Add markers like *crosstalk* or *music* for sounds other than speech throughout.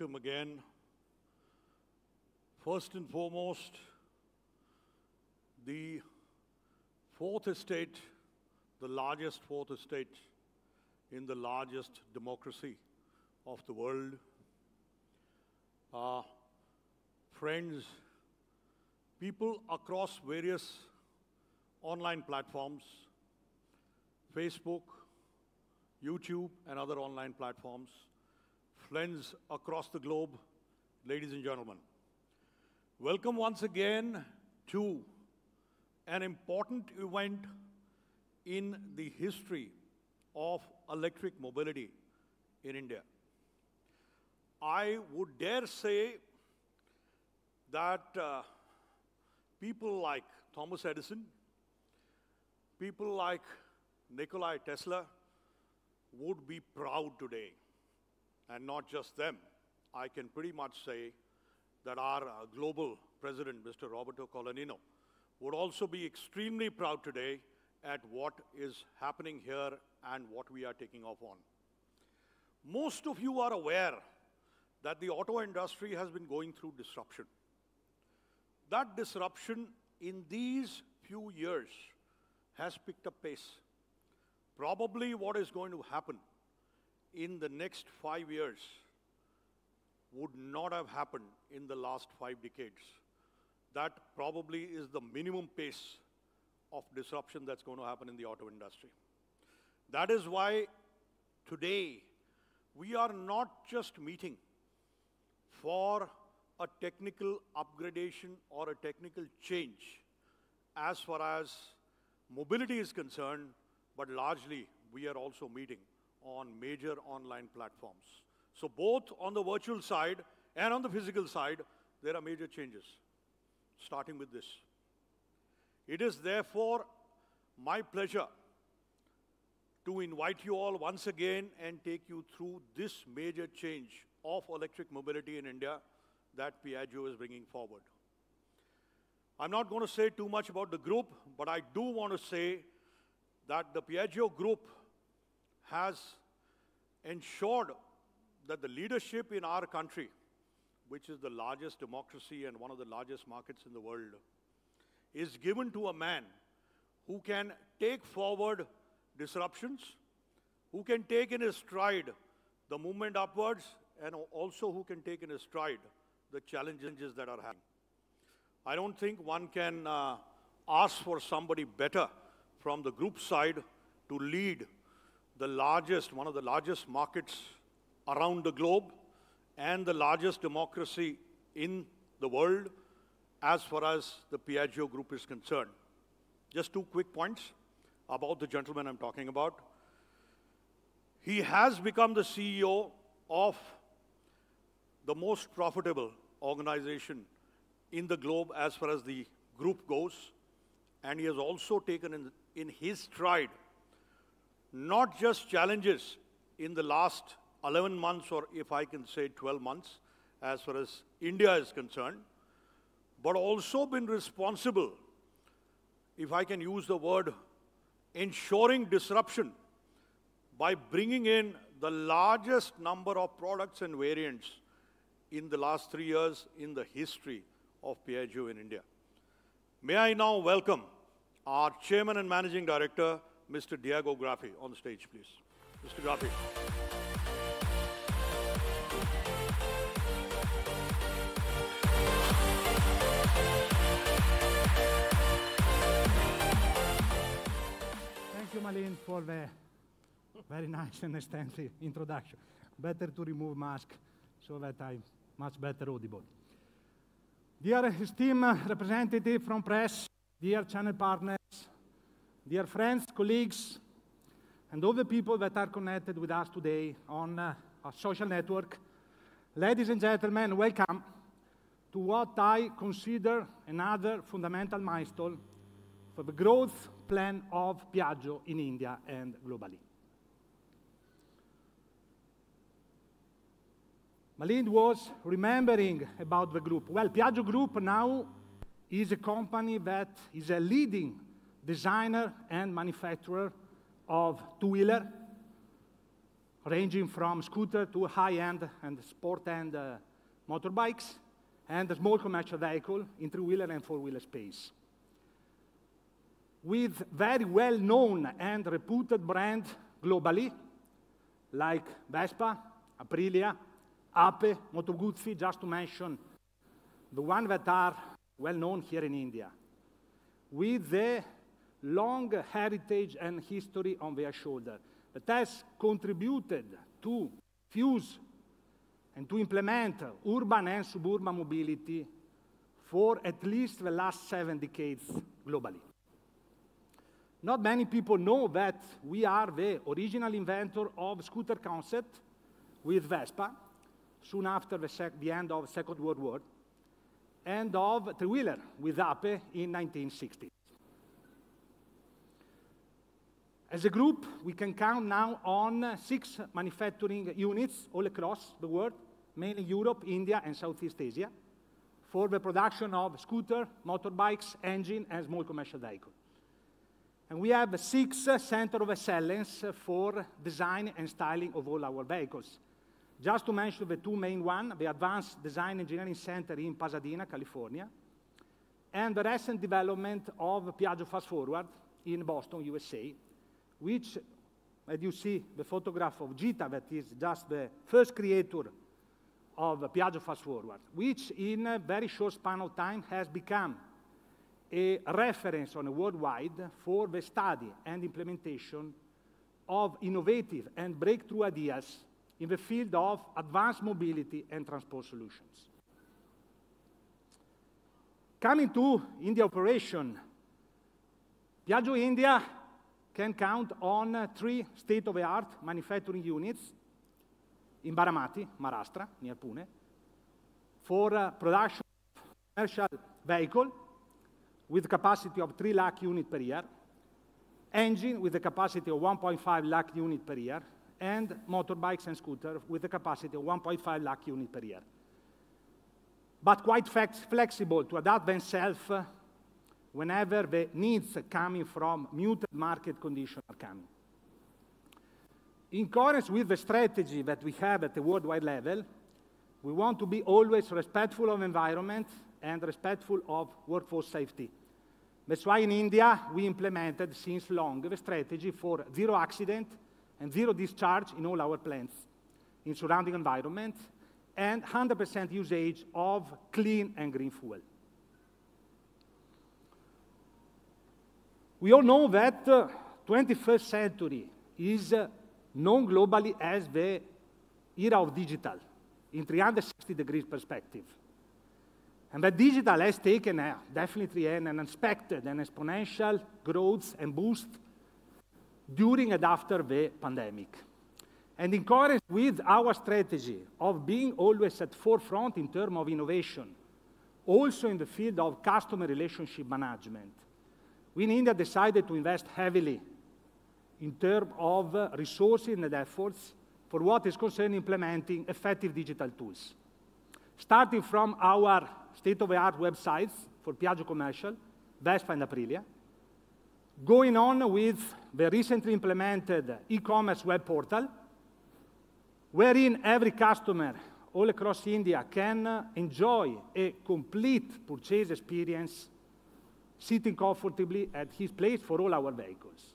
Welcome again. First and foremost, the fourth estate, the largest fourth estate in the largest democracy of the world. Uh, friends, people across various online platforms, Facebook, YouTube, and other online platforms, friends across the globe, ladies and gentlemen. Welcome once again to an important event in the history of electric mobility in India. I would dare say that uh, people like Thomas Edison, people like Nikola Tesla would be proud today. And not just them. I can pretty much say that our uh, global president, Mr. Roberto Colaninno, would also be extremely proud today at what is happening here and what we are taking off on. Most of you are aware that the auto industry has been going through disruption. That disruption in these few years has picked up pace. Probably what is going to happen in the next five years would not have happened in the last five decades. That probably is the minimum pace of disruption that's going to happen in the auto industry. That is why today we are not just meeting for a technical upgradation or a technical change as far as mobility is concerned, but largely we are also meeting on major online platforms. So both on the virtual side and on the physical side, there are major changes, starting with this. It is therefore my pleasure to invite you all once again and take you through this major change of electric mobility in India that Piaggio is bringing forward. I'm not going to say too much about the group, but I do want to say that the Piaggio group has ensured that the leadership in our country, which is the largest democracy and one of the largest markets in the world, is given to a man who can take forward disruptions, who can take in his stride the movement upwards, and also who can take in his stride the challenges that are happening. I don't think one can uh, ask for somebody better from the group side to lead the largest, one of the largest markets around the globe and the largest democracy in the world as far as the Piaggio group is concerned. Just two quick points about the gentleman I'm talking about. He has become the CEO of the most profitable organization in the globe as far as the group goes. And he has also taken in, in his stride not just challenges in the last 11 months, or if I can say 12 months, as far as India is concerned, but also been responsible, if I can use the word, ensuring disruption by bringing in the largest number of products and variants in the last three years in the history of Piaggio in India. May I now welcome our Chairman and Managing Director, Mr. Diego Graffi, on the stage, please. Mr. Graffi. Thank you, Malin, for the very *laughs* nice and extensive introduction. Better to remove mask so that I'm much better audible. Dear esteemed representative from press, dear channel partners, dear friends, colleagues, and all the people that are connected with us today on uh, our social network, ladies and gentlemen, welcome to what I consider another fundamental milestone for the growth plan of Piaggio in India and globally. Malind was remembering about the group. Well, Piaggio Group now is a company that is a leading designer and manufacturer of two-wheeler, ranging from scooter to high-end and sport-end uh, motorbikes, and a small commercial vehicle in three-wheeler and four-wheeler space. With very well-known and reputed brands globally, like Vespa, Aprilia, Ape, Moto Guzzi, just to mention the ones that are well known here in India, with the long heritage and history on their shoulder that has contributed to fuse and to implement urban and suburban mobility for at least the last seven decades globally. Not many people know that we are the original inventor of scooter concept with Vespa, soon after the, the end of the Second World War, and of three-wheeler with Ape in 1960. As a group, we can count now on six manufacturing units all across the world, mainly Europe, India, and Southeast Asia, for the production of scooter, motorbikes, engine, and small commercial vehicles. And we have six centers of excellence for design and styling of all our vehicles. Just to mention the two main ones, the Advanced Design Engineering Center in Pasadena, California, and the recent development of Piaggio Fast Forward in Boston, USA, which, as you see, the photograph of Gita, that is just the first creator of Piaggio Fast Forward, which in a very short span of time has become a reference on a worldwide for the study and implementation of innovative and breakthrough ideas in the field of advanced mobility and transport solutions. Coming to India operation, Piaggio India can count on three state-of-the-art manufacturing units in Baramati, Maharashtra, near Pune, for uh, production of commercial vehicle with capacity of 3 lakh unit per year, engine with a capacity of 1.5 lakh unit per year, and motorbikes and scooters with a capacity of 1.5 lakh unit per year. But quite flexible to adapt themselves whenever the needs coming from muted market conditions are coming. In accordance with the strategy that we have at the worldwide level, we want to be always respectful of environment and respectful of workforce safety. That's why in India we implemented since long the strategy for zero accident and zero discharge in all our plants in surrounding environment and 100% usage of clean and green fuel. We all know that uh, 21st century is uh, known globally as the era of digital in 360 degrees perspective. And that digital has taken uh, definitely an unexpected and exponential growth and boost during and after the pandemic. And in accordance with our strategy of being always at forefront in terms of innovation, also in the field of customer relationship management, we in India decided to invest heavily in terms of resources and efforts for what is concerned implementing effective digital tools. Starting from our state-of-the-art websites for Piaggio Commercial, Vespa and Aprilia, going on with the recently implemented e-commerce web portal, wherein every customer all across India can enjoy a complete purchase experience sitting comfortably at his place for all our vehicles.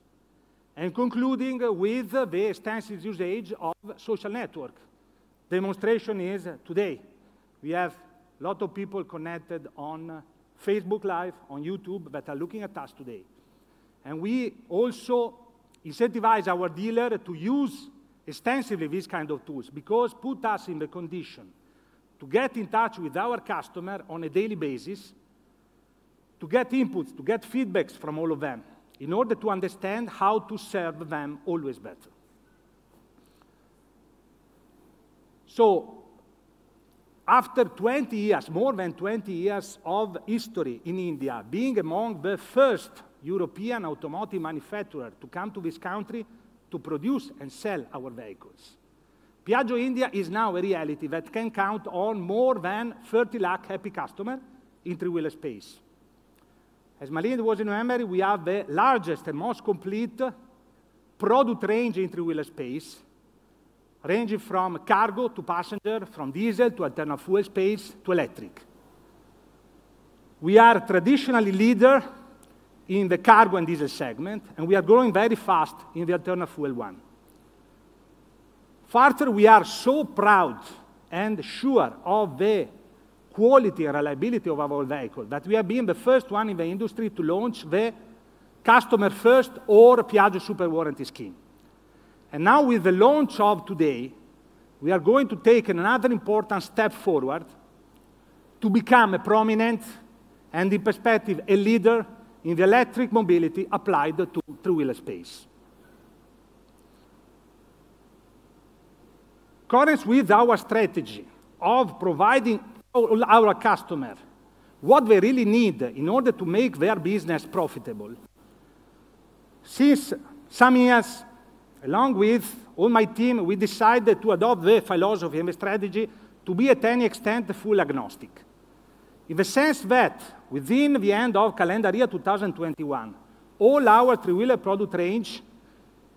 And concluding with the extensive usage of social network. Demonstration is today. We have a lot of people connected on Facebook Live, on YouTube, that are looking at us today. And we also incentivize our dealer to use extensively these kind of tools because put us in the condition to get in touch with our customer on a daily basis, to get inputs, to get feedbacks from all of them, in order to understand how to serve them always better. So, after 20 years, more than 20 years of history in India, being among the first European automotive manufacturer to come to this country to produce and sell our vehicles. Piaggio India is now a reality that can count on more than 30 lakh happy customers in three-wheeler space. As Malin was in memory, we have the largest and most complete product range in three-wheeler space, ranging from cargo to passenger, from diesel to alternative fuel space to electric. We are traditionally leader in the cargo and diesel segment, and we are growing very fast in the alternative fuel one. Further, we are so proud and sure of the quality and reliability of our vehicle that we have been the first one in the industry to launch the customer first or Piaggio super warranty scheme. And now with the launch of today, we are going to take another important step forward to become a prominent and in perspective a leader in the electric mobility applied to three-wheeler space. Accordance with our strategy of providing our customer. What they really need in order to make their business profitable, since some years, along with all my team, we decided to adopt the philosophy and the strategy to be at any extent fuel agnostic. In the sense that within the end of calendar year 2021, all our three-wheeler product range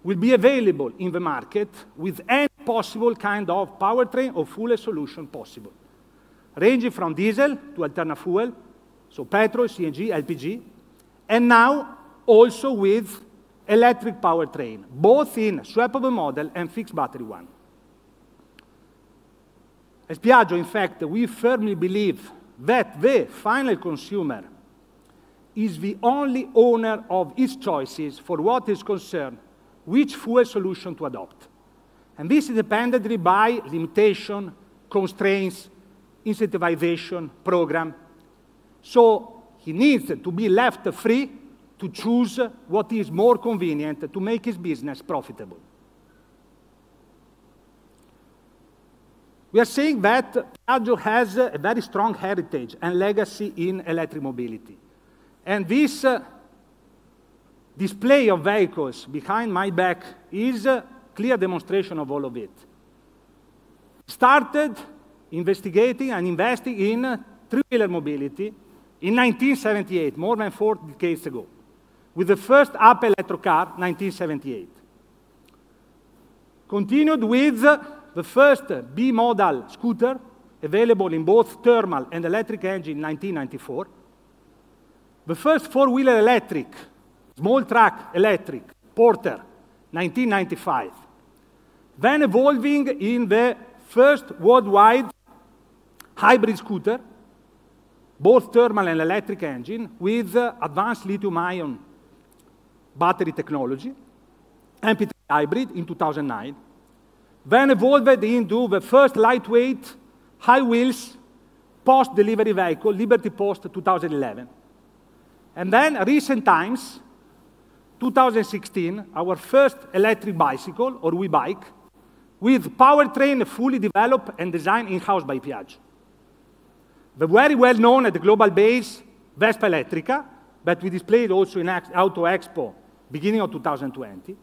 will be available in the market with any possible kind of powertrain or fuel solution possible, ranging from diesel to alternative fuel, so petrol, CNG, LPG, and now also with electric powertrain, both in swappable model and fixed battery one. As Piaggio, in fact, we firmly believe that the final consumer is the only owner of his choices for what is concerned which fuel solution to adopt. And this is independently by limitation, constraints, incentivization program. So he needs to be left free to choose what is more convenient to make his business profitable. We are saying that Piaggio has a very strong heritage and legacy in electric mobility. And this uh, display of vehicles behind my back is a clear demonstration of all of it. Started investigating and investing in three-wheeler mobility in 1978, more than four decades ago with the first up electric car, 1978. Continued with the first B-model scooter, available in both thermal and electric engine in 1994. The first four-wheeler electric, small truck electric, Porter, 1995. Then evolving in the first worldwide hybrid scooter, both thermal and electric engine, with uh, advanced lithium-ion battery technology, MP3 hybrid in 2009, then evolved into the first lightweight, high wheels, post-delivery vehicle, Liberty Post 2011. And then recent times, 2016, our first electric bicycle, or Wi-Bike, with powertrain fully developed and designed in-house by Piaggio. The very well known at the global base Vespa Elettrica, that we displayed also in Auto Expo beginning of 2020.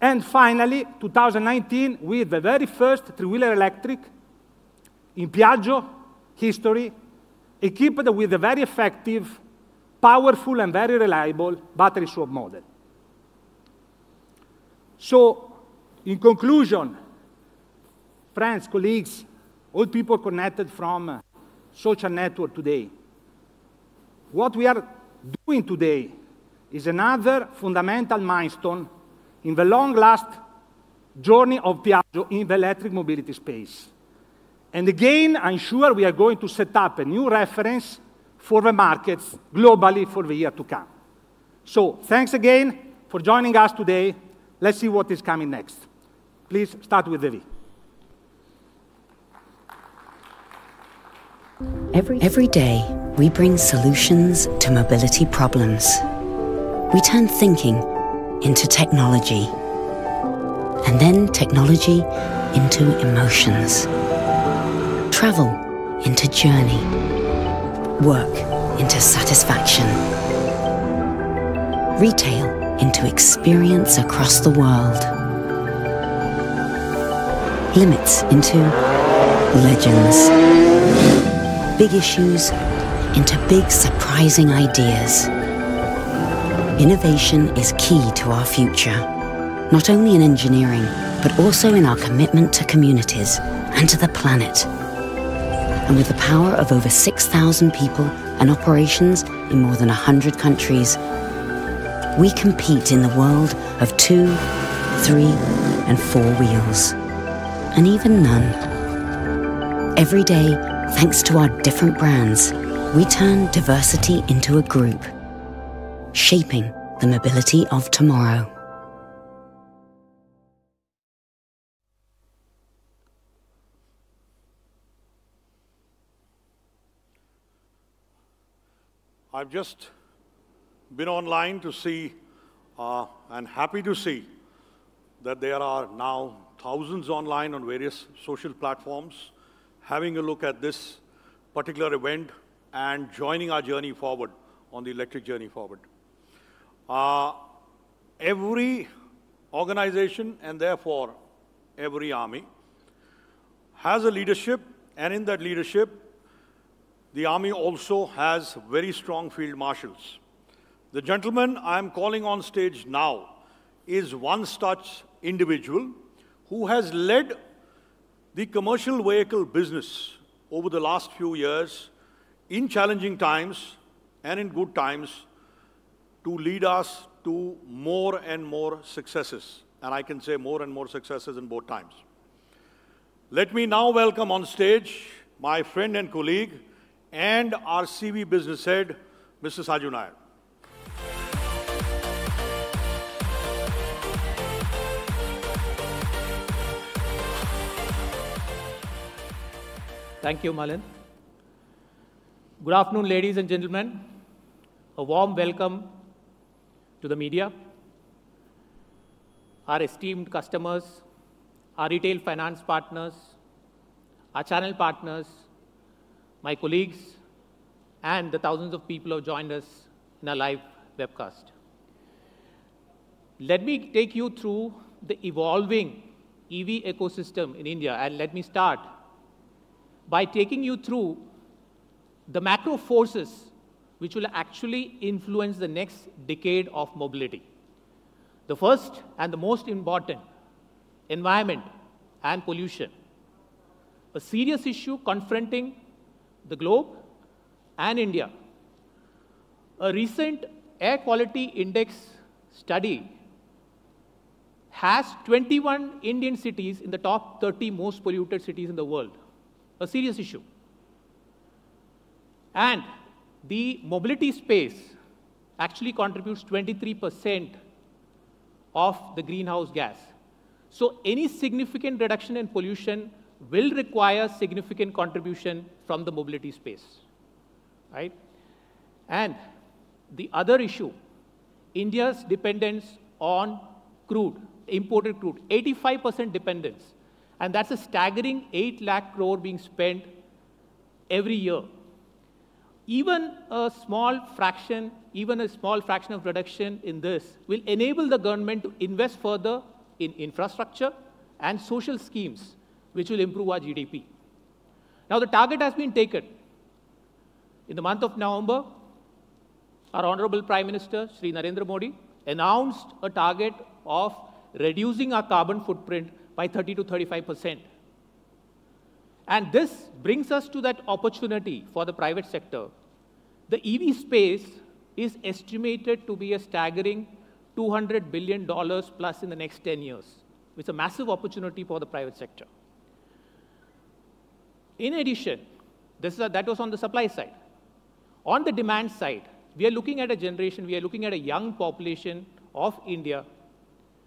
And finally, 2019, with the very first three-wheeler electric in Piaggio history, equipped with a very effective, powerful, and very reliable battery swap model. So, in conclusion, friends, colleagues, all people connected from uh, social network today, what we are doing today is another fundamental milestone in the long-last journey of Piaggio in the electric mobility space. And again, I'm sure we are going to set up a new reference for the markets globally for the year to come. So thanks again for joining us today. Let's see what is coming next. Please start with Devi. Every, every day, we bring solutions to mobility problems. We turn thinking into technology, and then technology into emotions, travel into journey, work into satisfaction, retail into experience across the world, limits into legends, big issues into big surprising ideas. Innovation is key to our future, not only in engineering, but also in our commitment to communities and to the planet. And with the power of over 6,000 people and operations in more than 100 countries, we compete in the world of two, three, and four wheels, and even none. Every day, thanks to our different brands, we turn diversity into a group shaping the mobility of tomorrow. I've just been online to see uh, and happy to see that there are now thousands online on various social platforms having a look at this particular event and joining our journey forward on the electric journey forward. Uh, every organization and therefore every army has a leadership and in that leadership the army also has very strong field marshals. The gentleman I am calling on stage now is one such individual who has led the commercial vehicle business over the last few years in challenging times and in good times to lead us to more and more successes. And I can say more and more successes in both times. Let me now welcome on stage my friend and colleague and our CV business head, Mr. Saju Nair. Thank you, Malin. Good afternoon, ladies and gentlemen. A warm welcome to the media, our esteemed customers, our retail finance partners, our channel partners, my colleagues, and the thousands of people who have joined us in our live webcast. Let me take you through the evolving EV ecosystem in India, and let me start by taking you through the macro forces which will actually influence the next decade of mobility. The first and the most important environment and pollution. A serious issue confronting the globe and India. A recent air quality index study has 21 Indian cities in the top 30 most polluted cities in the world a serious issue. And the mobility space actually contributes 23% of the greenhouse gas. So any significant reduction in pollution will require significant contribution from the mobility space, right? And the other issue, India's dependence on crude, imported crude, 85% dependence. And that's a staggering 8 lakh crore being spent every year. Even a small fraction, even a small fraction of reduction in this will enable the government to invest further in infrastructure and social schemes which will improve our GDP. Now the target has been taken. In the month of November, our Honorable Prime Minister, Sri Narendra Modi, announced a target of reducing our carbon footprint by 30 to 35 percent. And this brings us to that opportunity for the private sector. The EV space is estimated to be a staggering $200 billion plus in the next 10 years. It's a massive opportunity for the private sector. In addition, this is a, that was on the supply side. On the demand side, we are looking at a generation, we are looking at a young population of India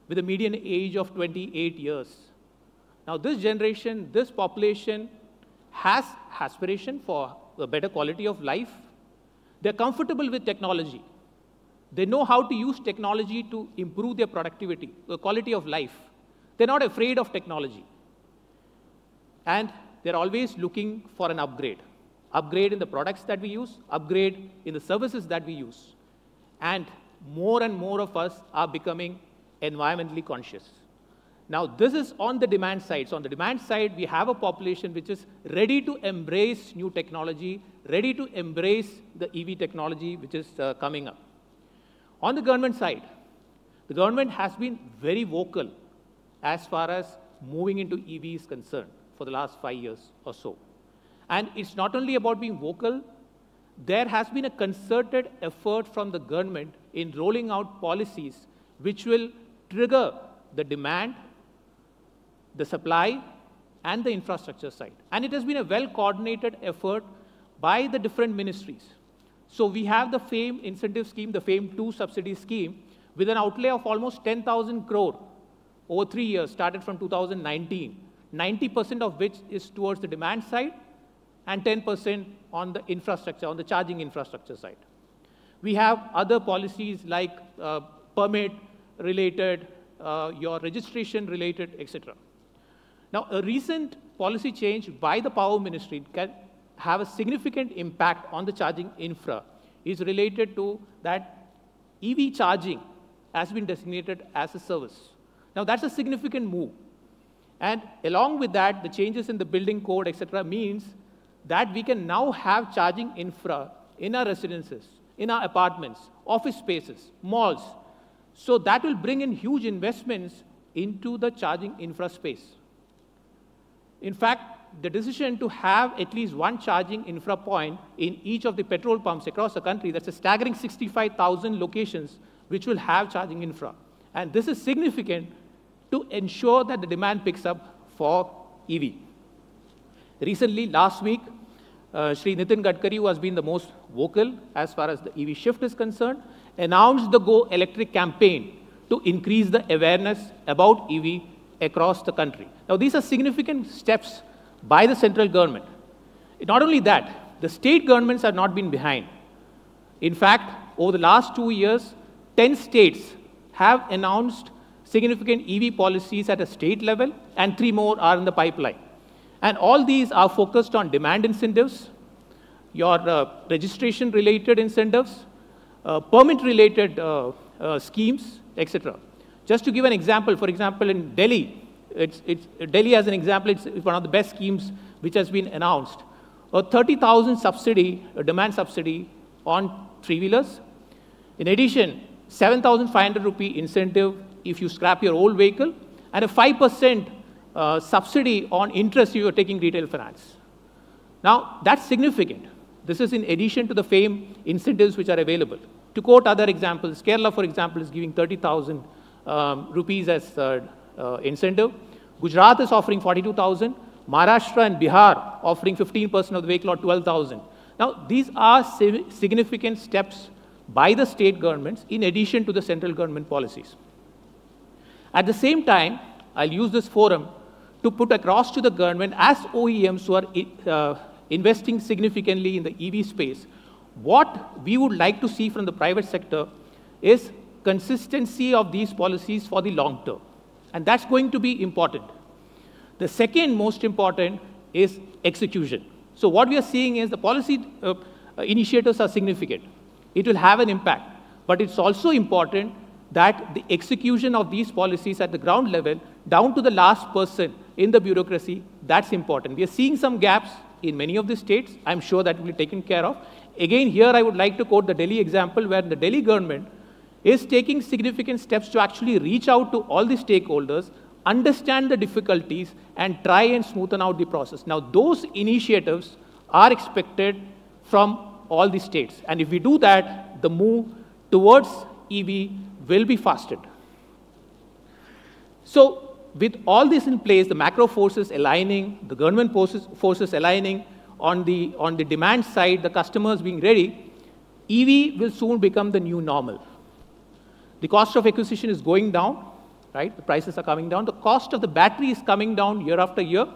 with a median age of 28 years. Now, this generation, this population has aspiration for a better quality of life. They're comfortable with technology. They know how to use technology to improve their productivity, the quality of life. They're not afraid of technology. And they're always looking for an upgrade. Upgrade in the products that we use, upgrade in the services that we use. And more and more of us are becoming environmentally conscious. Now, this is on the demand side. So, on the demand side, we have a population which is ready to embrace new technology, ready to embrace the EV technology which is uh, coming up. On the government side, the government has been very vocal as far as moving into EV is concerned for the last five years or so. And it's not only about being vocal, there has been a concerted effort from the government in rolling out policies which will trigger the demand, the supply, and the infrastructure side. And it has been a well coordinated effort by the different ministries. So we have the FAME incentive scheme, the FAME 2 subsidy scheme, with an outlay of almost 10,000 crore over three years, started from 2019, 90% of which is towards the demand side and 10% on the infrastructure, on the charging infrastructure side. We have other policies like uh, permit related, uh, your registration related, etc. Now, a recent policy change by the Power Ministry can have a significant impact on the charging infra is related to that EV charging has been designated as a service. Now, that's a significant move. And along with that, the changes in the building code, etc., means that we can now have charging infra in our residences, in our apartments, office spaces, malls. So that will bring in huge investments into the charging infra space. In fact, the decision to have at least one charging infra point in each of the petrol pumps across the country, that's a staggering 65,000 locations which will have charging infra. And this is significant to ensure that the demand picks up for EV. Recently, last week, uh, Sri Nitin Gadkari, who has been the most vocal as far as the EV shift is concerned, announced the Go Electric campaign to increase the awareness about EV across the country. Now, these are significant steps by the central government. Not only that, the state governments have not been behind. In fact, over the last two years, 10 states have announced significant EV policies at a state level, and three more are in the pipeline. And all these are focused on demand incentives, your uh, registration related incentives, uh, permit related uh, uh, schemes, etc. Just to give an example, for example, in Delhi, it's, it's, Delhi as an example, it's one of the best schemes which has been announced. A 30,000 subsidy, a demand subsidy on three-wheelers. In addition, 7,500 rupee incentive if you scrap your old vehicle, and a 5% uh, subsidy on interest if you are taking retail finance. Now, that's significant. This is in addition to the FAME incentives which are available. To quote other examples, Kerala, for example, is giving 30,000 um, rupees as uh, uh, incentive. Gujarat is offering 42,000. Maharashtra and Bihar offering 15% of the vehicle or 12,000. Now, these are significant steps by the state governments in addition to the central government policies. At the same time, I'll use this forum to put across to the government as OEMs who are uh, investing significantly in the EV space, what we would like to see from the private sector is consistency of these policies for the long term. And that's going to be important. The second most important is execution. So what we are seeing is the policy uh, initiatives are significant. It will have an impact. But it's also important that the execution of these policies at the ground level, down to the last person in the bureaucracy, that's important. We are seeing some gaps in many of the states. I'm sure that will be taken care of. Again, here I would like to quote the Delhi example where the Delhi government is taking significant steps to actually reach out to all the stakeholders, understand the difficulties, and try and smoothen out the process. Now, those initiatives are expected from all the states. And if we do that, the move towards EV will be fastened. So, with all this in place, the macro forces aligning, the government forces, forces aligning, on the, on the demand side, the customers being ready, EV will soon become the new normal. The cost of acquisition is going down, right? The prices are coming down. The cost of the battery is coming down year after year.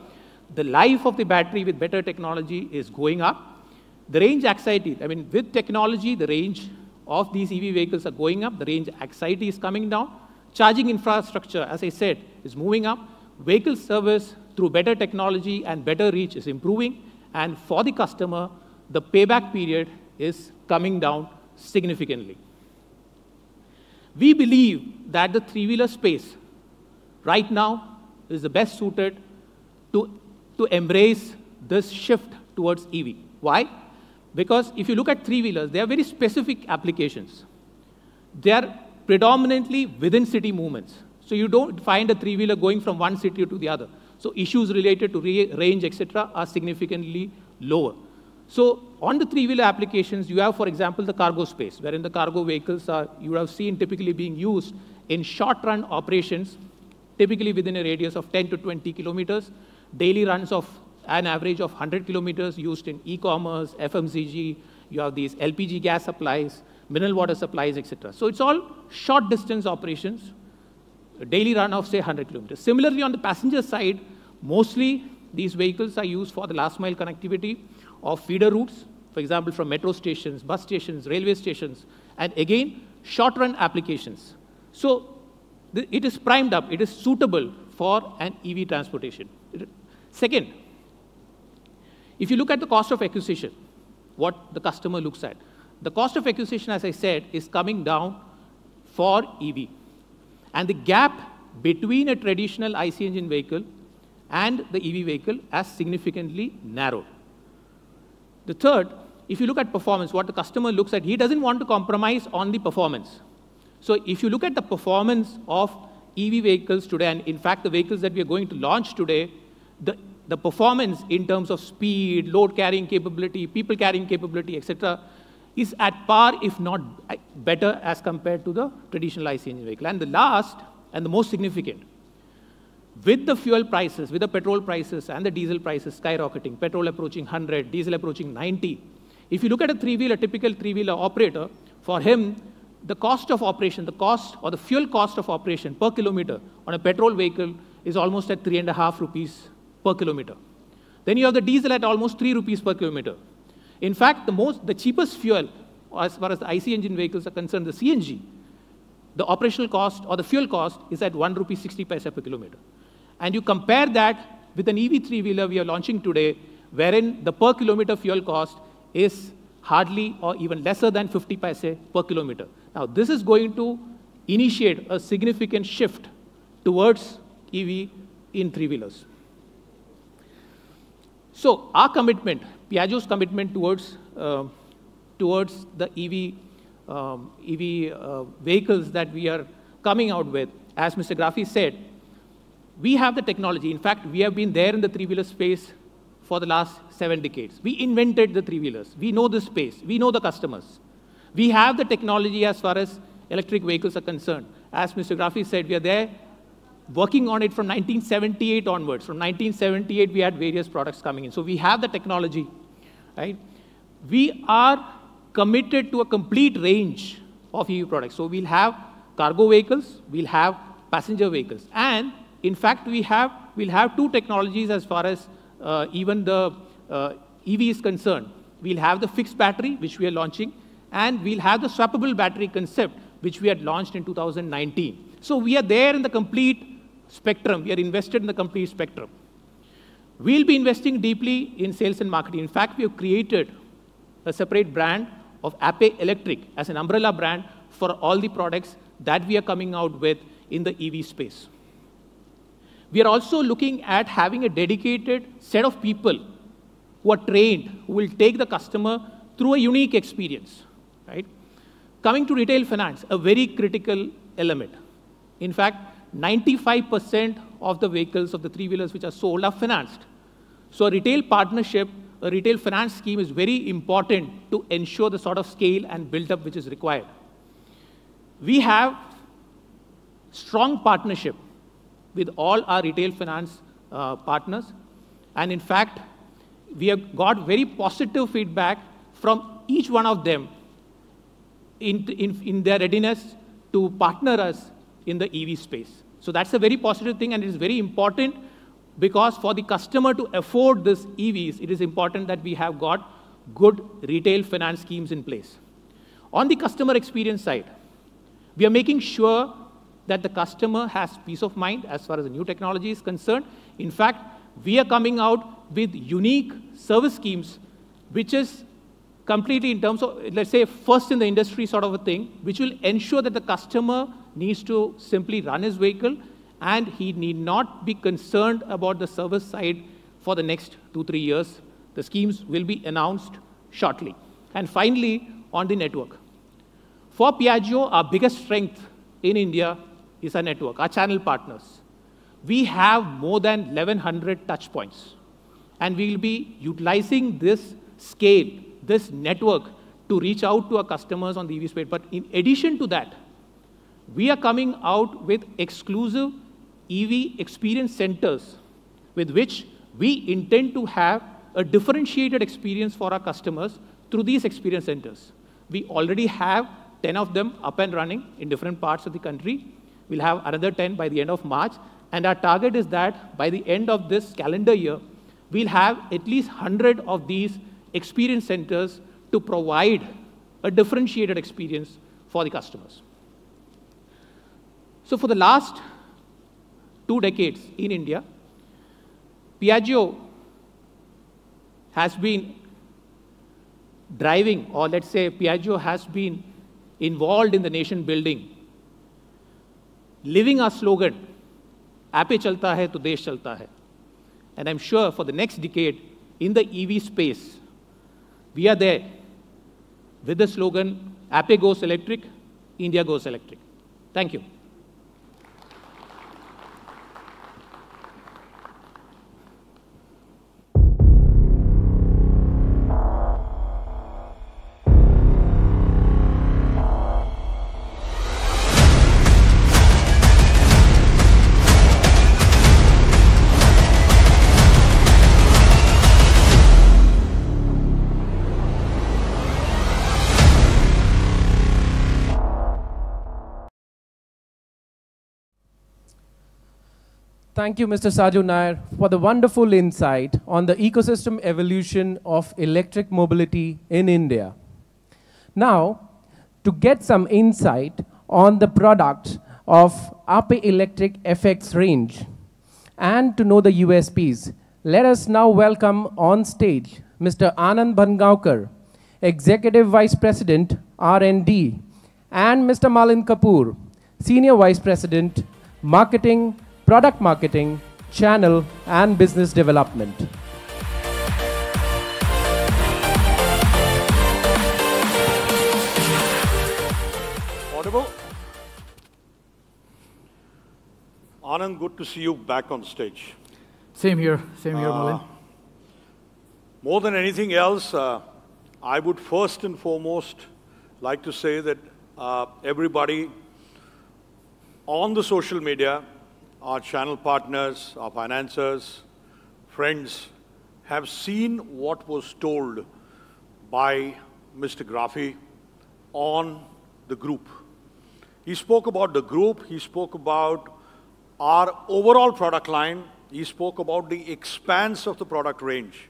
The life of the battery with better technology is going up. The range anxiety, I mean, with technology, the range of these EV vehicles are going up, the range anxiety is coming down. Charging infrastructure, as I said, is moving up. Vehicle service through better technology and better reach is improving. And for the customer, the payback period is coming down significantly. We believe that the three-wheeler space right now is the best suited to, to embrace this shift towards EV. Why? Because if you look at three-wheelers, they are very specific applications. They are predominantly within city movements. So you don't find a three-wheeler going from one city to the other. So issues related to range, etc., are significantly lower. So on the three-wheeler applications, you have, for example, the cargo space, wherein the cargo vehicles are, you have seen typically being used in short-run operations, typically within a radius of 10 to 20 kilometers, daily runs of an average of 100 kilometers used in e-commerce, FMCG, you have these LPG gas supplies, mineral water supplies, etc. So it's all short distance operations, daily run of say 100 kilometers. Similarly, on the passenger side, mostly these vehicles are used for the last mile connectivity of feeder routes for example, from metro stations, bus stations, railway stations, and again, short run applications. So it is primed up, it is suitable for an EV transportation. Second, if you look at the cost of acquisition, what the customer looks at, the cost of acquisition, as I said, is coming down for EV. And the gap between a traditional IC engine vehicle and the EV vehicle has significantly narrowed. The third, if you look at performance, what the customer looks at, he doesn't want to compromise on the performance. So if you look at the performance of EV vehicles today, and in fact, the vehicles that we are going to launch today, the, the performance in terms of speed, load carrying capability, people carrying capability, etc., is at par, if not better, as compared to the traditional IC engine vehicle. And the last and the most significant, with the fuel prices, with the petrol prices and the diesel prices skyrocketing, petrol approaching 100, diesel approaching 90, if you look at a three-wheeler, typical three-wheeler operator, for him, the cost of operation, the cost or the fuel cost of operation per kilometer on a petrol vehicle is almost at three and a half rupees per kilometer. Then you have the diesel at almost three rupees per kilometer. In fact, the most, the cheapest fuel, as far as the IC engine vehicles are concerned, the CNG, the operational cost or the fuel cost is at 1 rupee 60 paisa per kilometer. And you compare that with an EV three-wheeler we are launching today, wherein the per kilometer fuel cost is hardly or even lesser than 50 paise per kilometer. Now, this is going to initiate a significant shift towards EV in three-wheelers. So our commitment, Piaggio's commitment towards, uh, towards the EV, um, EV uh, vehicles that we are coming out with, as Mr. Graffi said, we have the technology. In fact, we have been there in the three-wheeler space for the last seven decades. We invented the three-wheelers. We know the space. We know the customers. We have the technology as far as electric vehicles are concerned. As Mr. Graffi said, we are there working on it from 1978 onwards. From 1978, we had various products coming in. So we have the technology, right? We are committed to a complete range of EV products. So we'll have cargo vehicles, we'll have passenger vehicles. And in fact, we have, we'll have two technologies as far as uh, even the uh, EV is concerned. We'll have the fixed battery, which we are launching, and we'll have the swappable battery concept, which we had launched in 2019. So we are there in the complete spectrum. We are invested in the complete spectrum. We'll be investing deeply in sales and marketing. In fact, we have created a separate brand of Ape Electrik as an umbrella brand for all the products that we are coming out with in the EV space. We are also looking at having a dedicated set of people who are trained, who will take the customer through a unique experience right? Coming to retail finance, a very critical element. In fact, 95% of the vehicles of the three-wheelers which are sold are financed. So a retail partnership, a retail finance scheme is very important to ensure the sort of scale and build-up which is required. We have strong partnership with all our retail finance uh, partners. And in fact, we have got very positive feedback from each one of them in, in, in their readiness to partner us in the EV space. So that's a very positive thing, and it is very important because for the customer to afford this EVs, it is important that we have got good retail finance schemes in place. On the customer experience side, we are making sure that the customer has peace of mind as far as the new technology is concerned. In fact, we are coming out with unique service schemes, which is completely in terms of, let's say, first in the industry sort of a thing, which will ensure that the customer needs to simply run his vehicle and he need not be concerned about the service side for the next two, three years. The schemes will be announced shortly. And finally, on the network. For Piaggio, our biggest strength in India is our network, our channel partners. We have more than 1,100 touch points. And we will be utilizing this scale this network to reach out to our customers on the EV space. But in addition to that, we are coming out with exclusive EV experience centers with which we intend to have a differentiated experience for our customers through these experience centers. We already have 10 of them up and running in different parts of the country. We'll have another 10 by the end of March. And our target is that by the end of this calendar year, we'll have at least 100 of these experience centers to provide a differentiated experience for the customers. So for the last two decades in India, Piaggio has been driving, or let's say Piaggio has been involved in the nation building, living our slogan, Ape chalta hai to desh chalta hai. And I'm sure for the next decade in the EV space, we are there with the slogan, Ape goes electric, India goes electric. Thank you. Thank you, Mr. Saju Nair, for the wonderful insight on the ecosystem evolution of electric mobility in India. Now, to get some insight on the product of APE Electrik FX range and to know the USPs, let us now welcome on stage Mr. Anand Bhangaonkar, Executive Vice President, R&D, and Mr. Malin Kapoor, Senior Vice President, Marketing, Product Marketing, Channel, and Business Development. Audible? Anand, good to see you back on stage. Same here, same here, Malin. More than anything else, uh, I would first and foremost like to say that uh, everybody on the social media, our channel partners, our financiers, friends, have seen what was told by Mr. Graffi on the group. He spoke about the group, he spoke about our overall product line, he spoke about the expanse of the product range,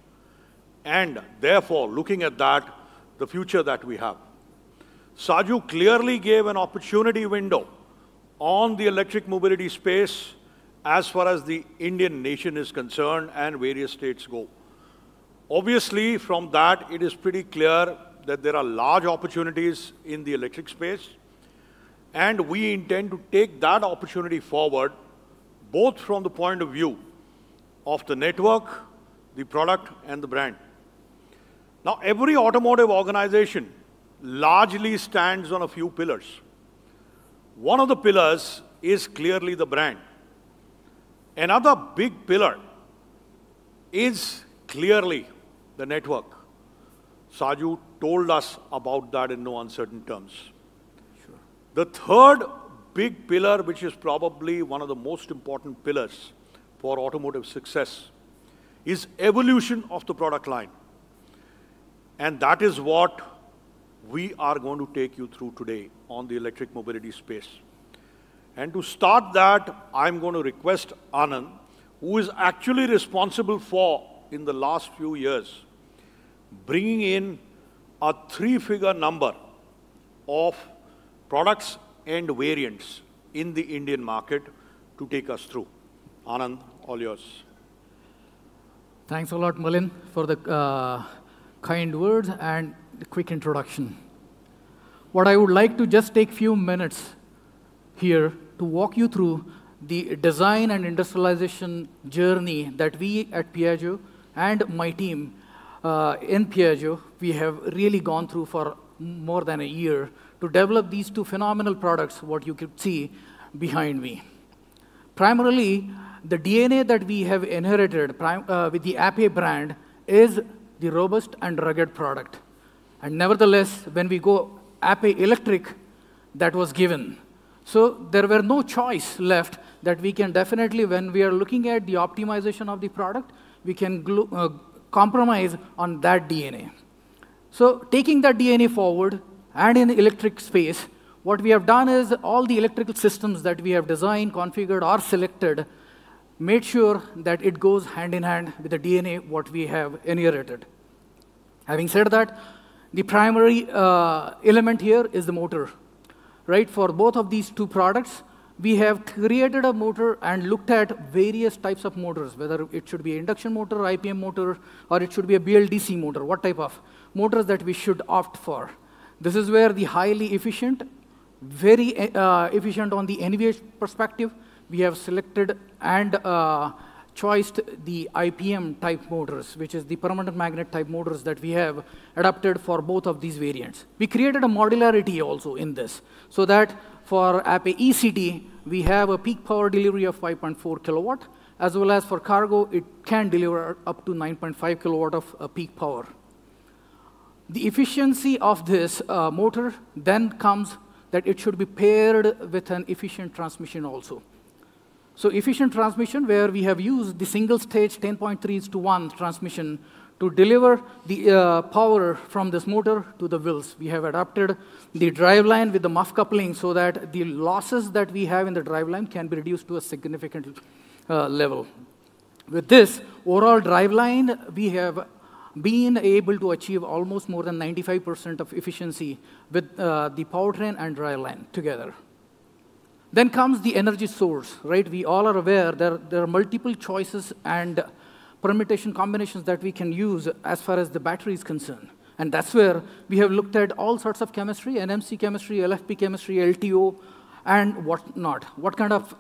and therefore, looking at that, the future that we have. Saju clearly gave an opportunity window on the electric mobility space as far as the Indian nation is concerned and various states go. Obviously, from that, it is pretty clear that there are large opportunities in the electric space, and we intend to take that opportunity forward, both from the point of view of the network, the product, and the brand. Now, every automotive organization largely stands on a few pillars. One of the pillars is clearly the brand. Another big pillar is clearly the network. Saju told us about that in no uncertain terms. Sure. The third big pillar, which is probably one of the most important pillars for automotive success, is evolution of the product line. And that is what we are going to take you through today on the electric mobility space. And to start that, I'm going to request Anand, who is actually responsible for, in the last few years, bringing in a three-figure number of products and variants in the Indian market to take us through. Anand, all yours. Thanks a lot, Malin, for the uh, kind words and the quick introduction. What I would like to just take few minutes here to walk you through the design and industrialization journey that we at Piaggio and my team uh, in Piaggio, we have really gone through for more than a year to develop these two phenomenal products, what you could see behind me. Primarily, the DNA that we have inherited uh, with the Ape brand is the robust and rugged product. And nevertheless, when we go Ape Electrik, that was given. So there were no choice left that we can definitely, when we are looking at the optimization of the product, we can uh, compromise on that DNA. So taking that DNA forward and in the electric space, what we have done is all the electrical systems that we have designed, configured, or selected, made sure that it goes hand in hand with the DNA what we have inherited. Having said that, the primary uh, element here is the motor. Right, for both of these two products, we have created a motor and looked at various types of motors, whether it should be induction motor, IPM motor, or it should be a BLDC motor, what type of motors that we should opt for. This is where the highly efficient, very uh, efficient on the NVH perspective, we have selected and uh, choiced the IPM type motors, which is the permanent magnet type motors that we have adapted for both of these variants. We created a modularity also in this, so that for APE E-City, we have a peak power delivery of 5.4 kilowatt, as well as for cargo, it can deliver up to 9.5 kilowatt of uh, peak power. The efficiency of this uh, motor then comes that it should be paired with an efficient transmission also. So efficient transmission, where we have used the single stage 10.3 to 1 transmission to deliver the uh, power from this motor to the wheels. We have adapted the driveline with the muff coupling so that the losses that we have in the driveline can be reduced to a significant uh, level. With this overall driveline, we have been able to achieve almost more than 95% of efficiency with uh, the powertrain and driveline together. Then comes the energy source, right? We all are aware there, there are multiple choices and permutation combinations that we can use as far as the battery is concerned. And that's where we have looked at all sorts of chemistry, NMC chemistry, LFP chemistry, LTO, and whatnot. What kind of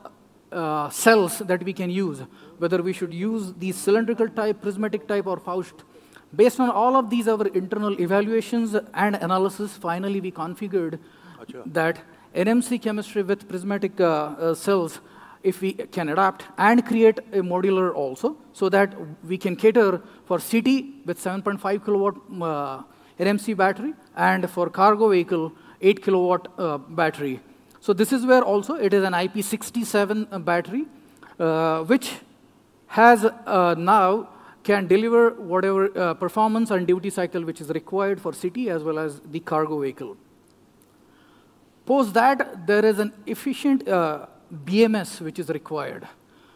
uh, cells that we can use, whether we should use the cylindrical type, prismatic type, or pouch. Based on all of these, our internal evaluations and analysis, finally we configured Achha. that NMC chemistry with prismatic uh, uh, cells if we can adapt and create a modular also so that we can cater for city with 7.5 kilowatt uh, NMC battery and for cargo vehicle 8 kilowatt uh, battery. So this is where also it is an IP67 uh, battery uh, which has uh, now can deliver whatever uh, performance and duty cycle which is required for city as well as the cargo vehicle. Post that, there is an efficient BMS which is required,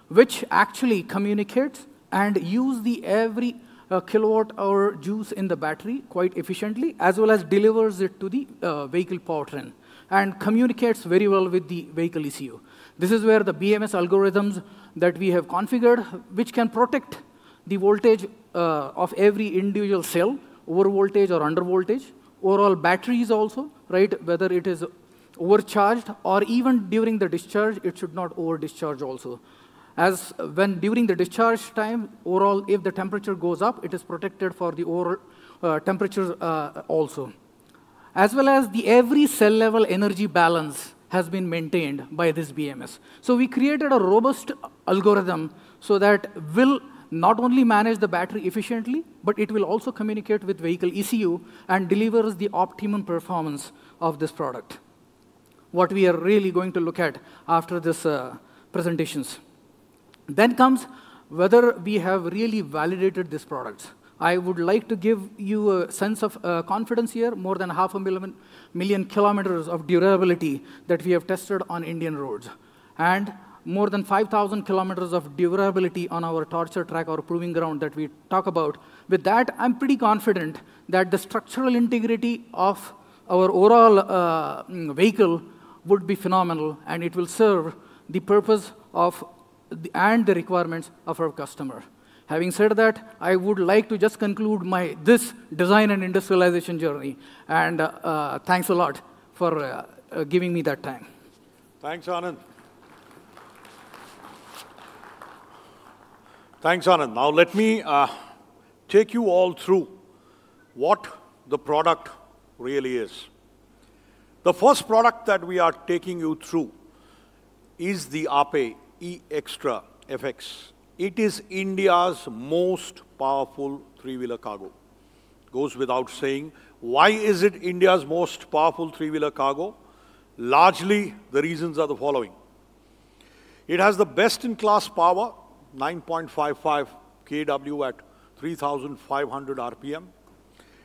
which actually communicates and use the every uh, kilowatt hour juice in the battery quite efficiently, as well as delivers it to the uh, vehicle powertrain and communicates very well with the vehicle ECU. This is where the BMS algorithms that we have configured, which can protect the voltage uh, of every individual cell, over voltage or under voltage, overall batteries also, right, whether it is overcharged or even during the discharge, it should not over discharge also. As when during the discharge time, overall, if the temperature goes up, it is protected for the overall uh, temperature uh, also. As well as the every cell level energy balance has been maintained by this BMS. So we created a robust algorithm so that will not only manage the battery efficiently, but it will also communicate with vehicle ECU and delivers the optimum performance of this product what we are really going to look at after this uh, presentations. Then comes whether we have really validated these products. I would like to give you a sense of uh, confidence here, more than half a million, million kilometers of durability that we have tested on Indian roads. And more than 5,000 kilometers of durability on our torture track or proving ground that we talk about. With that, I'm pretty confident that the structural integrity of our overall uh, vehicle would be phenomenal, and it will serve the purpose of the, and the requirements of our customer. Having said that, I would like to just conclude my this design and industrialization journey, and uh, uh, thanks a lot for uh, uh giving me that time. Thanks, Anand. Thanks, Anand. Now let me uh, take you all through what the product really is. The first product that we are taking you through is the APE E-Xtra FX. It is India's most powerful three-wheeler cargo. Goes without saying. Why is it India's most powerful three-wheeler cargo? Largely, the reasons are the following. It has the best-in-class power, 9.55 kW at 3,500 RPM.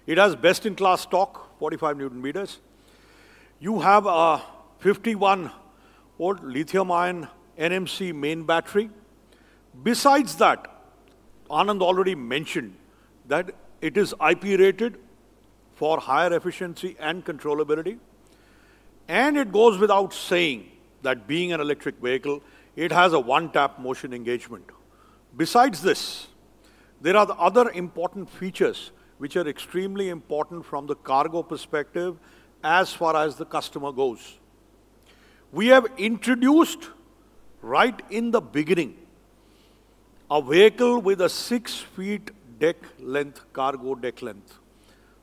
It has best-in-class torque, 45 Newton meters. You have a 51 volt lithium ion NMC main battery. Besides that, Anand already mentioned that it is IP rated for higher efficiency and controllability. And it goes without saying that being an electric vehicle, it has a one-tap motion engagement. Besides this, there are the other important features which are extremely important from the cargo perspective as far as the customer goes. We have introduced right in the beginning a vehicle with a six feet deck length, cargo deck length.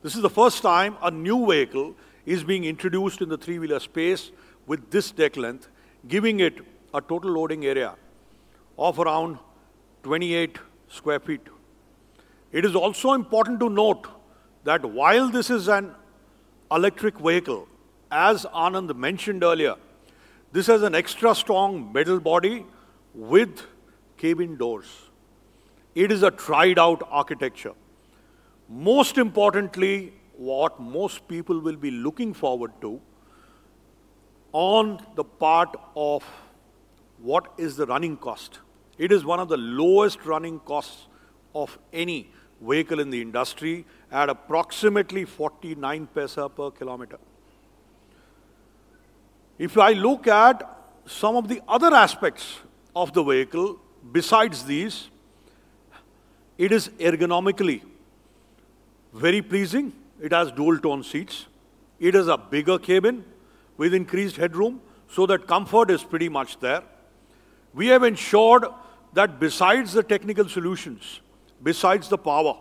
This is the first time a new vehicle is being introduced in the three-wheeler space with this deck length, giving it a total loading area of around 28 square feet. It is also important to note that while this is an electric vehicle, as Anand mentioned earlier, this has an extra strong metal body with cabin doors. It is a tried out architecture. Most importantly, what most people will be looking forward to on the part of what is the running cost. It is one of the lowest running costs of any vehicle in the industry at approximately 49 paisa per kilometer. If I look at some of the other aspects of the vehicle besides these, it is ergonomically very pleasing. It has dual tone seats. It has a bigger cabin with increased headroom so that comfort is pretty much there. We have ensured that besides the technical solutions, besides the power,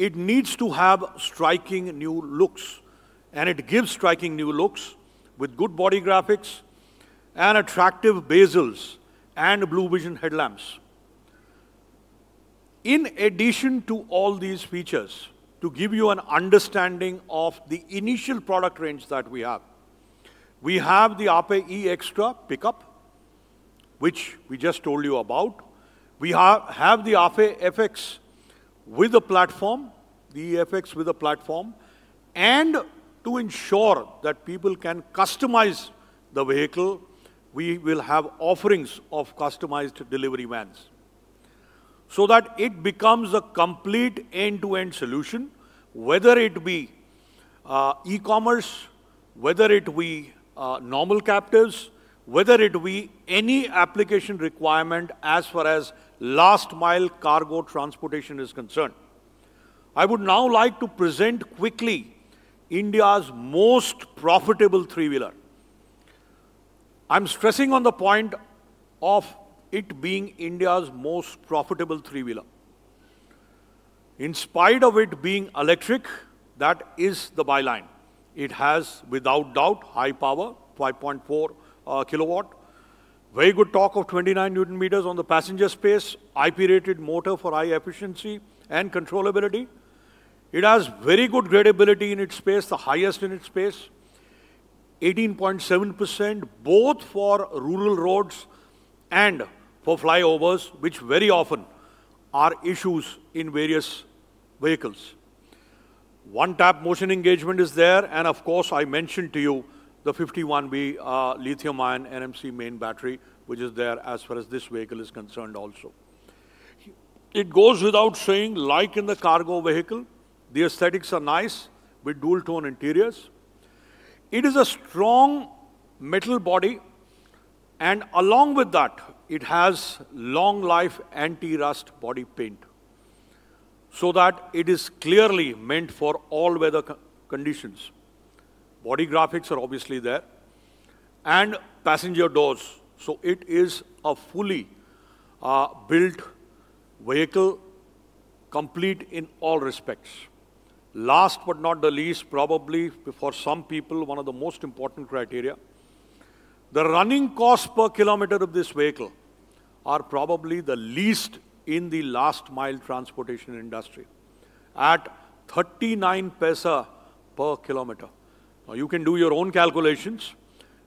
it needs to have striking new looks. And it gives striking new looks with good body graphics and attractive bezels and blue vision headlamps. In addition to all these features, to give you an understanding of the initial product range that we have, we have the Ape E Extra pickup, which we just told you about. We have, have the Ape FX with a platform, the EFX with a platform, and to ensure that people can customize the vehicle, we will have offerings of customized delivery vans. So that it becomes a complete end-to-end -end solution, whether it be uh, e-commerce, whether it be uh, normal captives, whether it be any application requirement as far as last mile cargo transportation is concerned. I would now like to present quickly India's most profitable three-wheeler. I'm stressing on the point of it being India's most profitable three-wheeler. In spite of it being electric, that is the byline. It has, without doubt, high power, 5.4 uh, kilowatt, very good torque of 29 newton meters on the passenger space, IP-rated motor for high efficiency and controllability. It has very good gradability in its space, the highest in its space. 18.7% both for rural roads and for flyovers, which very often are issues in various vehicles. One tap motion engagement is there, and of course, I mentioned to you the 51B uh, lithium ion NMC main battery, which is there as far as this vehicle is concerned also. It goes without saying, like in the cargo vehicle, the aesthetics are nice with dual tone interiors. It is a strong metal body, and along with that, it has long life anti rust body paint so that it is clearly meant for all weather conditions. Body graphics are obviously there, and passenger doors. So it is a fully uh, built vehicle, complete in all respects. Last but not the least, probably for some people, one of the most important criteria, the running cost per kilometer of this vehicle are probably the least in the last mile transportation industry at 39 paisa per kilometer. You can do your own calculations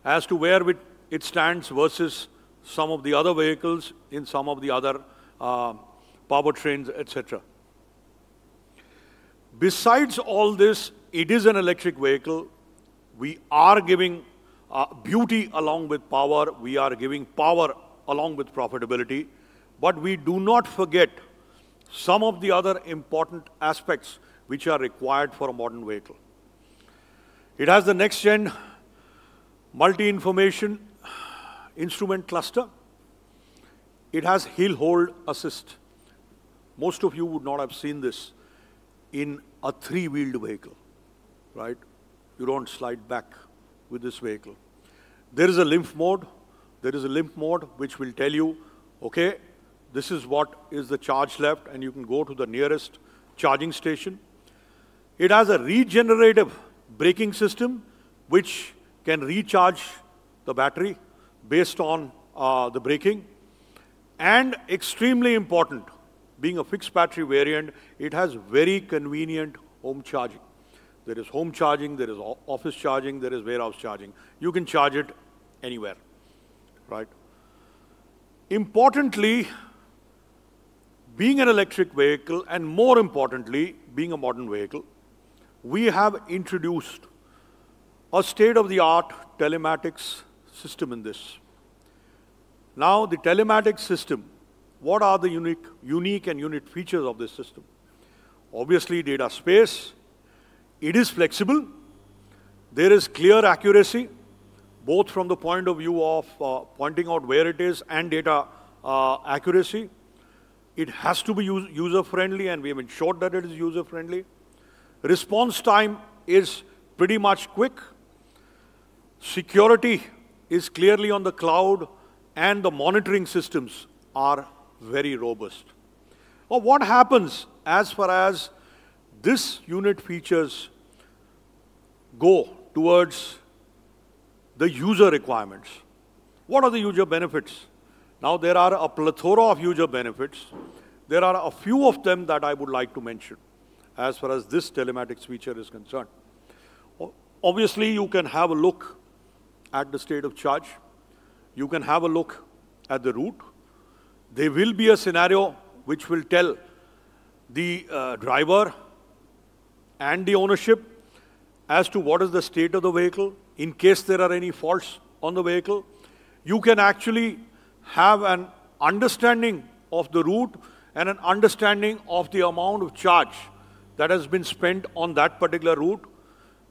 as to where it stands versus some of the other vehicles in some of the other uh, powertrains, etc. Besides all this, it is an electric vehicle. We are giving uh, beauty along with power. We are giving power along with profitability. But we do not forget some of the other important aspects which are required for a modern vehicle. It has the next gen multi-information instrument cluster. It has hill hold assist. Most of you would not have seen this in a three-wheeled vehicle, right? You don't slide back with this vehicle. There is a limp mode. There is a limp mode which will tell you, okay, this is what is the charge left, and you can go to the nearest charging station. It has a regenerative braking system which can recharge the battery based on uh, the braking. And extremely important, being a fixed battery variant, it has very convenient home charging. There is home charging, there is office charging, there is warehouse charging. You can charge it anywhere, right? Importantly, being an electric vehicle, and more importantly, being a modern vehicle, we have introduced a state-of-the-art telematics system in this. Now, the telematics system, what are the unique, unique and unit features of this system? Obviously, data space. It is flexible. There is clear accuracy, both from the point of view of uh, pointing out where it is and data uh, accuracy. It has to be user-friendly, and we have ensured that it is user-friendly. Response time is pretty much quick. Security is clearly on the cloud, and the monitoring systems are very robust. Well, what happens as far as this unit features go towards the user requirements? What are the user benefits? Now, there are a plethora of user benefits. There are a few of them that I would like to mention as far as this telematics feature is concerned. Obviously, you can have a look at the state of charge. You can have a look at the route. There will be a scenario which will tell the uh, driver and the ownership as to what is the state of the vehicle in case there are any faults on the vehicle. You can actually have an understanding of the route and an understanding of the amount of charge that has been spent on that particular route,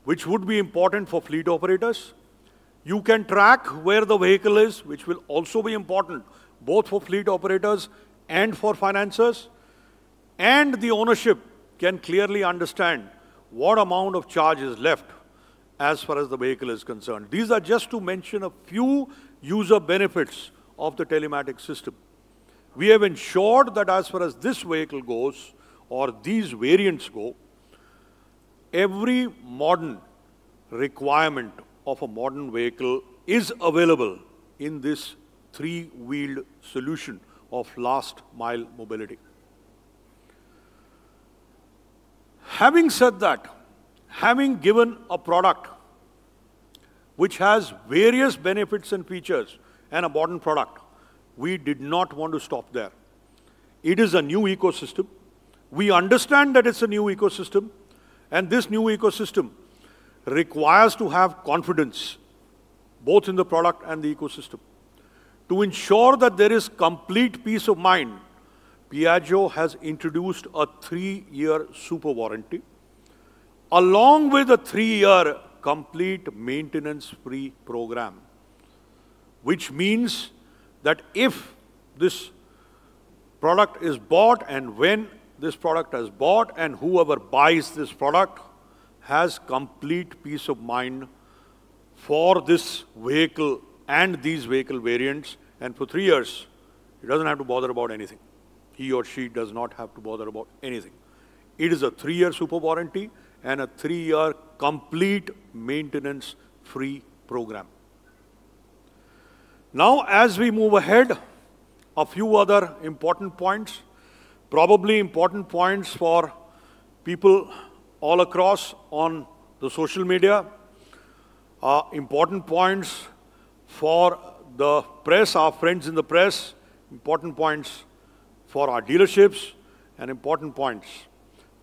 which would be important for fleet operators. You can track where the vehicle is, which will also be important, both for fleet operators and for financiers. And the ownership can clearly understand what amount of charge is left as far as the vehicle is concerned. These are just to mention a few user benefits of the telematics system. We have ensured that as far as this vehicle goes, or these variants go, every modern requirement of a modern vehicle is available in this three-wheeled solution of last mile mobility. Having said that, having given a product which has various benefits and features and a modern product, we did not want to stop there. It is a new ecosystem. We understand that it's a new ecosystem, and this new ecosystem requires to have confidence, both in the product and the ecosystem. To ensure that there is complete peace of mind, Piaggio has introduced a three-year super warranty, along with a three-year complete maintenance-free program, which means that if this product is bought and when this product is bought and whoever buys this product has complete peace of mind for this vehicle and these vehicle variants and for three years he doesn't have to bother about anything. He or she does not have to bother about anything. It is a three-year super warranty and a three-year complete maintenance-free program. Now, as we move ahead, a few other important points, probably important points for people all across on the social media, uh, important points for the press, our friends in the press, important points for our dealerships, and important points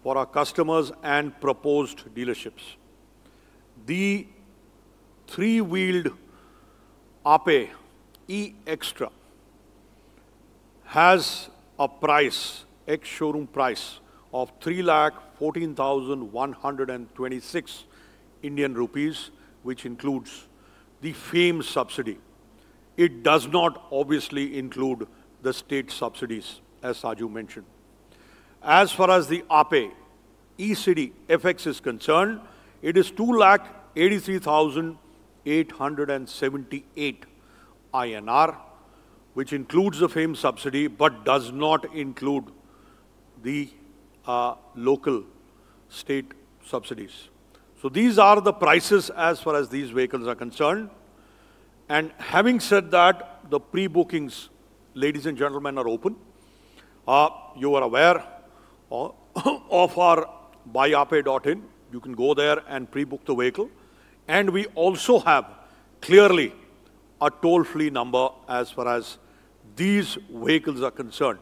for our customers and proposed dealerships. The three-wheeled Ape E Extra has a price ex-showroom price of 3,14,126 Indian rupees, which includes the FAME subsidy. It does not obviously include the state subsidies, as Saju mentioned. As far as the APE E-City FX is concerned, it is 2,83,878 INR, which includes the FAME subsidy but does not include the uh, local state subsidies. So these are the prices as far as these vehicles are concerned. And having said that, the pre-bookings, ladies and gentlemen, are open. Uh, you are aware of, *coughs* of our buyape.in. You can go there and pre-book the vehicle. And we also have clearly a toll-free number as far as these vehicles are concerned.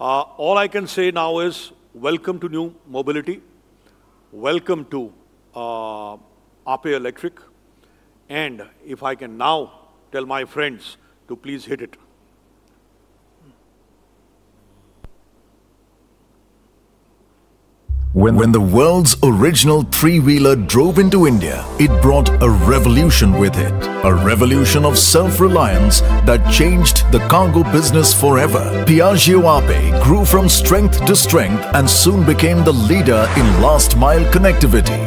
Uh, all I can say now is welcome to new mobility, welcome to uh, APE Electrik, and if I can now tell my friends to please hit it. When, when the world's original three-wheeler drove into India, it brought a revolution with it. A revolution of self-reliance that changed the cargo business forever. Piaggio Ape grew from strength to strength and soon became the leader in last-mile connectivity.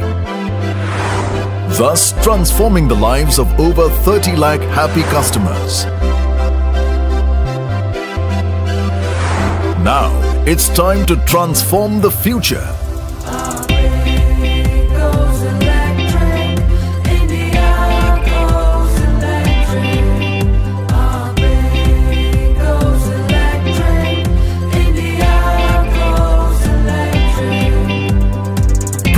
Thus transforming the lives of over 30 lakh happy customers. Now, it's time to transform the future.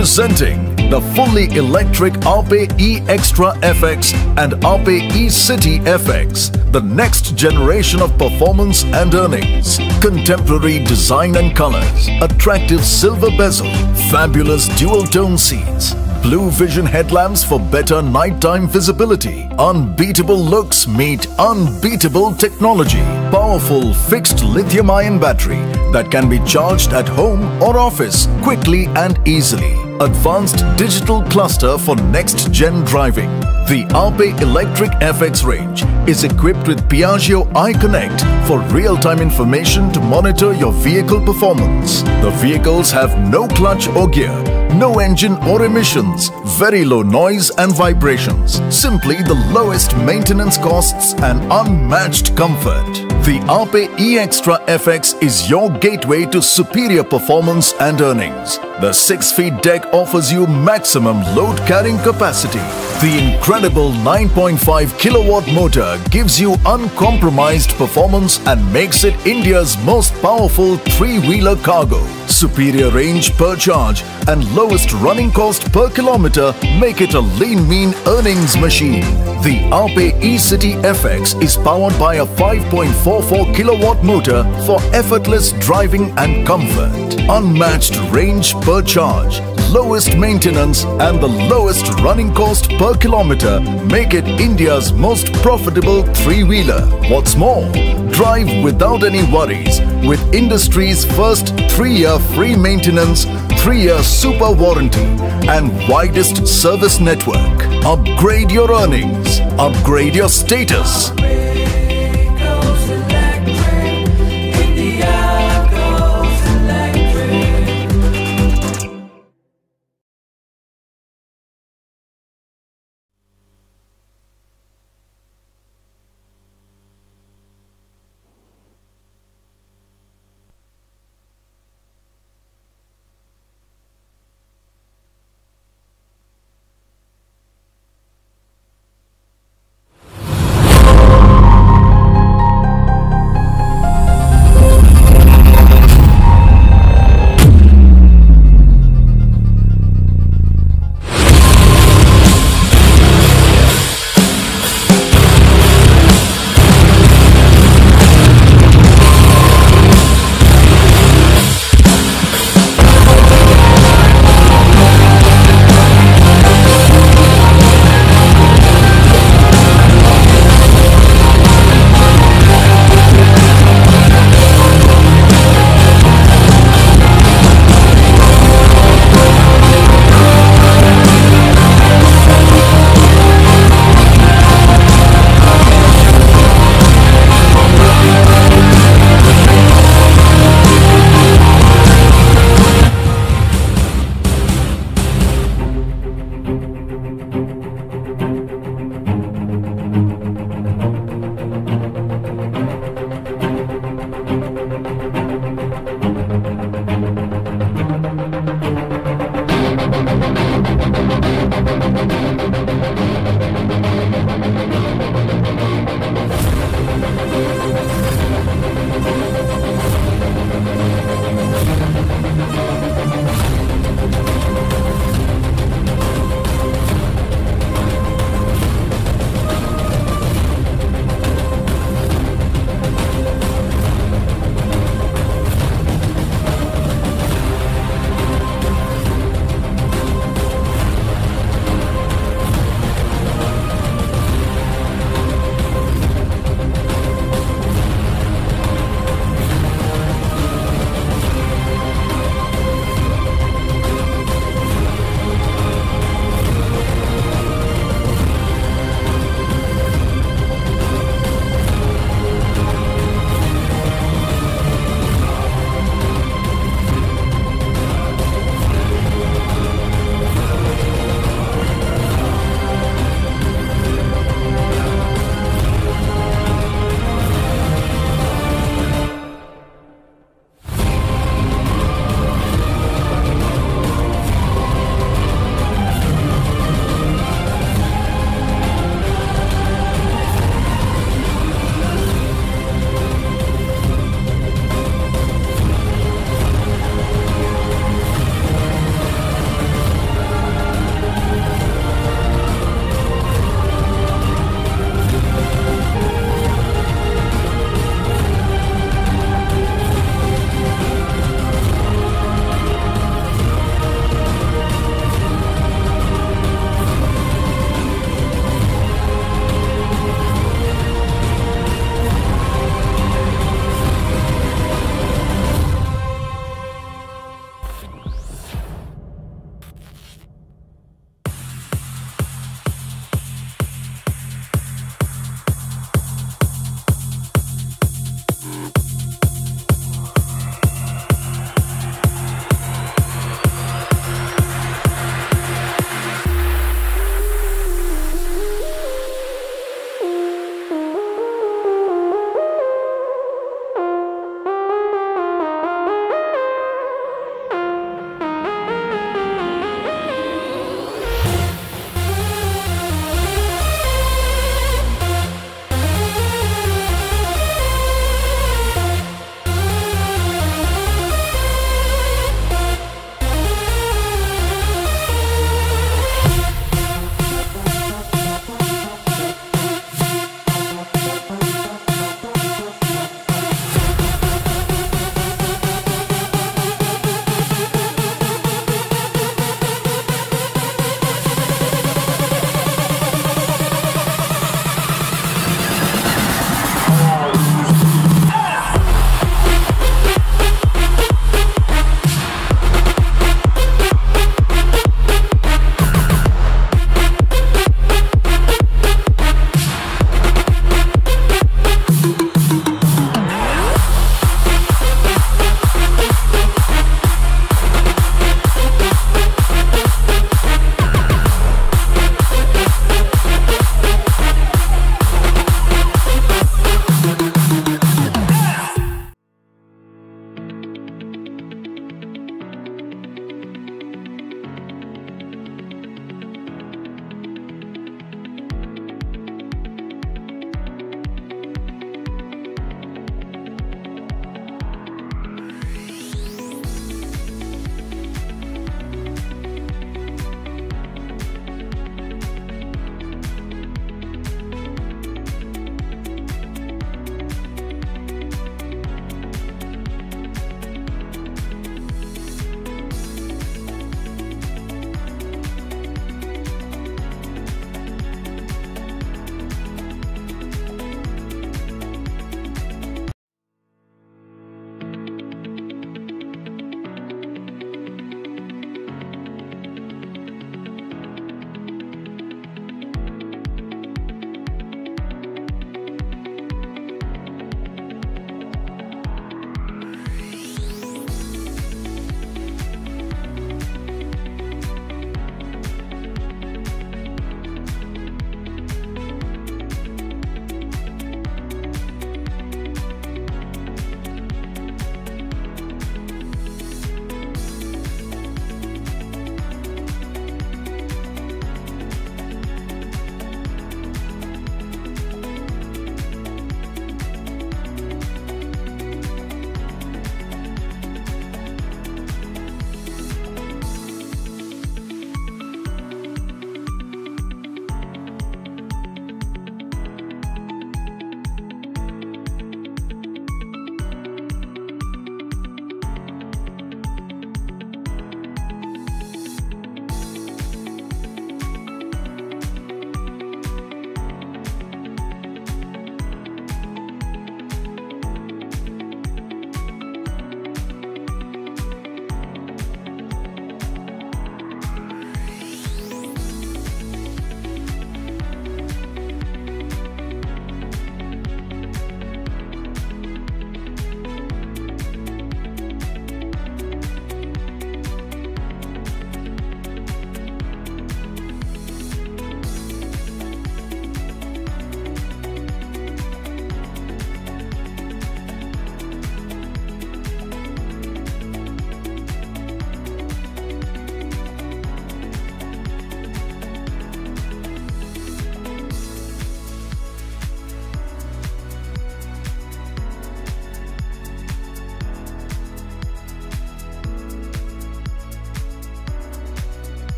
Presenting the fully electric Ape E Extra FX and Ape E City FX, the next generation of performance and earnings. Contemporary design and colors, attractive silver bezel, fabulous dual tone seats, Blue Vision headlamps for better nighttime visibility. Unbeatable looks meet unbeatable technology. Powerful fixed lithium ion battery that can be charged at home or office quickly and easily. Advanced digital cluster for next gen driving. The Ape Electrik FX range is equipped with Piaggio iConnect for real-time information to monitor your vehicle performance. The vehicles have no clutch or gear, no engine or emissions, very low noise and vibrations, simply the lowest maintenance costs and unmatched comfort. The Ape E-Xtra FX is your gateway to superior performance and earnings. The 6-feet deck offers you maximum load carrying capacity. The incredible 9.5 kilowatt motor gives you uncompromised performance and makes it India's most powerful three-wheeler cargo. Superior range per charge and lowest running cost per kilometer make it a lean mean earnings machine. The Ape E-City FX is powered by a 5.44 kilowatt motor for effortless driving and comfort. Unmatched range per charge, lowest maintenance and the lowest running cost per kilometer make it India's most profitable three-wheeler. What's more, drive without any worries with industry's first three-year free maintenance, three-year super warranty and widest service network. Upgrade your earnings. Upgrade your status.